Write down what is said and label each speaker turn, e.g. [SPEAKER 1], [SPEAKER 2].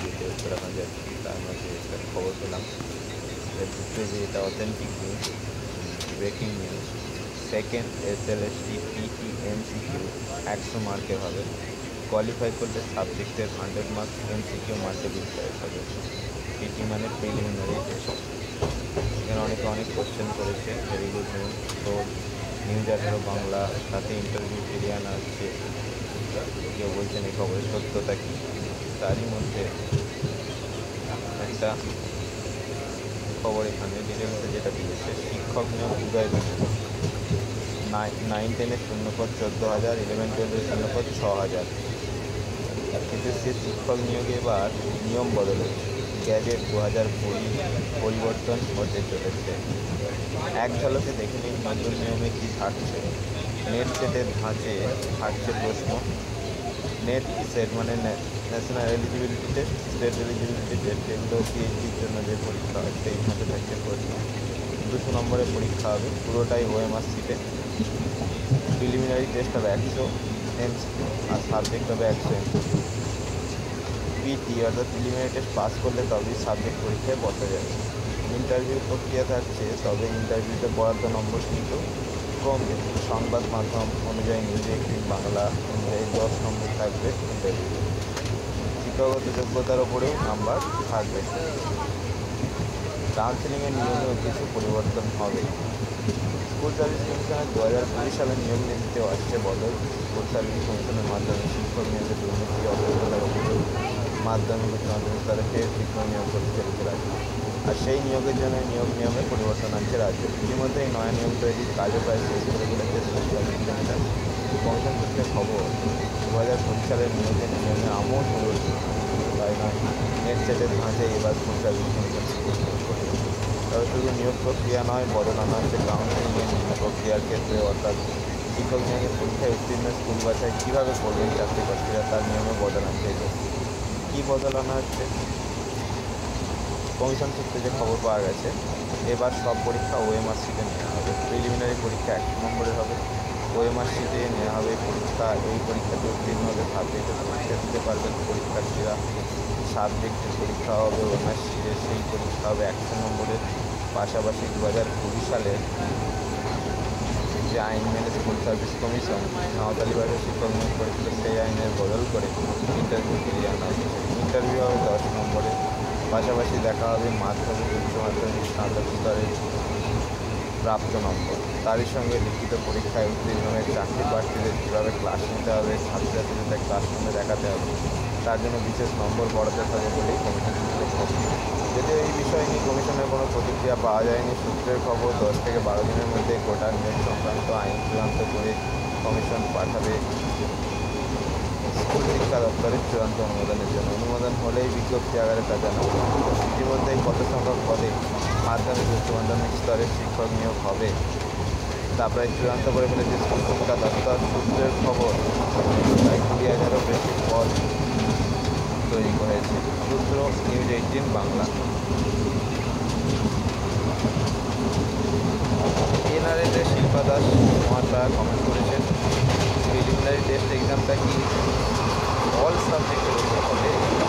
[SPEAKER 1] দিতে উত্তরাখণ্ড যাচ্ছি তার একটা খবর পেলাম সূত্রে যে এটা authentic news breaking news second S L S T PT MCQ একশো মার্কের হবে কোয়ালিফাই করলে সাবজেক্টের hundred marks MCQ multiple choice হবে পিটি মানে প্রিলিমিনারি টেস্ট এখানে অনেকে অনেক কোশ্চেন করেছে ভেরি গুড নিউজ তো নিউজ আঠারো বাংলা সাথে ইন্টারভিউ ফিরিয়ে আনা হচ্ছে কেউ বলছেন এই খবরের সত্যতা কী? তারই মধ্যে একটা খবর এখানে ডিটেলসে যেটা দিয়েছে, শিক্ষক নিয়োগ উদয় নাইন টেনের শূন্যপদ চোদ্দ হাজার ইলেভেন টুয়েলভের শূন্যপদ ছ হাজার। কিন্তু সে শিক্ষক নিয়োগে এবার নিয়ম বদল হচ্ছে গ্যাজেট দু হাজার কুড়ি পরিবর্তন হতে চলেছে। এক ঝলকে দেখে নিন নতুন নিয়মে কী থাকছে। নেট সেটের ধাঁচে থাকছে প্রশ্ন। নেট সেট মানে national eligibility test state eligibility test এগুলো পিএইচডির জন্য যে পরীক্ষা হয়, সেই মধ্যে থাকছে প্রশ্ন। দুশো নম্বরের পরীক্ষা হবে, পুরোটাই ওএমআর সিটে। প্রিলিমিনারি টেস্ট হবে একশো এমসিকিউ আর সাবজেক্ট হবে একশো এমসিকিউ পিটি অর্থাৎ প্রিলিমিনারি টেস্ট পাস করলে তবেই সাবজেক্ট পরীক্ষায় বসা যাবে ইন্টারভিউ প্রক্রিয়া থাকছে, তবে ইন্টারভিউতে বরাদ্দ নম্বর কিন্তু কমবে। সংবাদ মাধ্যম অনুযায়ী নিউজ এইটিন বাংলা অনুযায়ী দশ নম্বর থাকবে ইন্টারভিউ শিক্ষাগত যোগ্যতার ওপরেও নাম্বার থাকবে। কাউন্সিলিংয়ের নিয়মেও কিছু পরিবর্তন হবে। স্কুল সার্ভিস কমিশনের দু হাজার কুড়ি সালের নিয়ম নীতিতে আসছে বদল। স্কুল সার্ভিস কমিশনের মাধ্যমে শিক্ষক নিয়োগের দুর্নীতি অভিযোগ। মাধ্যমিক উচ্চ মাধ্যমিক স্তরে ফের শিক্ষক নিয়োগ করতে চলেছে রাজ্য আর সেই নিয়োগের জন্য নিয়োগ নিয়মে পরিবর্তন আনছে রাজ্য ইতিমধ্যে এই নয়া নিয়ম তৈরির কাজও প্রায় শেষ করে ফেলেছে স্কুল সার্ভিস কমিশন কমিশন সূত্রে খবর দু হাজার কুড়ি সালের নিয়োগের নিয়মে আমূল পরিবর্তন তাই নয় নেট সেটের ধাঁচে এবার স্কুল সার্ভিস কমিশন স্কুল নিয়োগ করবে তবে শুধু নিয়োগ প্রক্রিয়া নয় বদল আনা হচ্ছে কাউন্সিলিংয়ের নিয়োগ প্রক্রিয়ার ক্ষেত্রে অর্থাৎ শিক্ষক নিয়োগের পরীক্ষায় উত্তীর্ণ স্কুল বাছাই কীভাবে করবেন চাকরি প্রার্থীরা তার নিয়মে বদল আনতে এসেছে কী বদল আনা হচ্ছে? কমিশন সূত্রে যে খবর পাওয়া গেছে, এবার সব পরীক্ষা ওএমআর সিটে নেওয়া হবে। প্রিলিমিনারি পরীক্ষা একশো নম্বরের হবে। ওএমআর সিটে নেওয়া হবে পরীক্ষা। এই পরীক্ষাতে উত্তীর্ণ হবে সাবজেক্টের পরীক্ষা দিতে পারবেন। পরীক্ষার্থীরা সাবজেক্টের পরীক্ষা হবে ওএমআর সিটে সেই পরীক্ষা হবে একশো নম্বরের। পাশাপাশি দু হাজার কুড়ি সালের যে আইন মেনে স্কুল সার্ভিস কমিশন সাঁওতালি ভাষায় শিক্ষক নিয়োগ করেছিল সেই আইনের বদল করে ইন্টারভিউ ফিরিয়ে আনা হয়েছে ইন্টারভিউ হবে দশ নম্বরে পাশাপাশি দেখা হবে মাধ্যমিক, উচ্চ মাধ্যমিক, স্নাতক স্তরের প্রাপ্ত নম্বর। তারই সঙ্গে লিখিত পরীক্ষায় উত্তীর্ণ হয়ে চাকরি প্রার্থীদের কীভাবে ক্লাস নিতে হবে, ছাত্রছাত্রীদের ক্লাসরুমে দেখাতে হবে, তার জন্য বিশেষ নম্বর বরাদ্দ থাকে বলেই কমিশন সূত্রে খবর। যদিও এই বিষয় নিয়ে কমিশনের কোনো প্রতিক্রিয়া পাওয়া যায়নি, সূত্রের খবর দশ থেকে বারো দিনের মধ্যে গোটা নিয়োগ সংক্রান্ত আইন চূড়ান্ত করে কমিশন পাঠাবে শিক্ষা দপ্তরের চূড়ান্ত অনুমোদনের জন্য। অনুমোদন হলেই বিজ্ঞপ্তি আকারে তা জানাব ইতিমধ্যেই কত সংখ্যক পদে মাধ্যমিক, উচ্চ মাধ্যমিক স্তরের শিক্ষক নিয়োগ হবে। তা প্রায় চূড়ান্ত করে ফেলেছে শিক্ষা দপ্তর সূত্রের খবর প্রায় কুড়ি হাজারও বেশি পদ তৈরি করেছে সূত্র নিউজ এইটিন বাংলা। এনআরএতে শিল্পা দাস, মহাশয়া, কমেন্ট सिमिलर टेस्ट एग्ज़ाम का ही ऑल सब्जेक्ट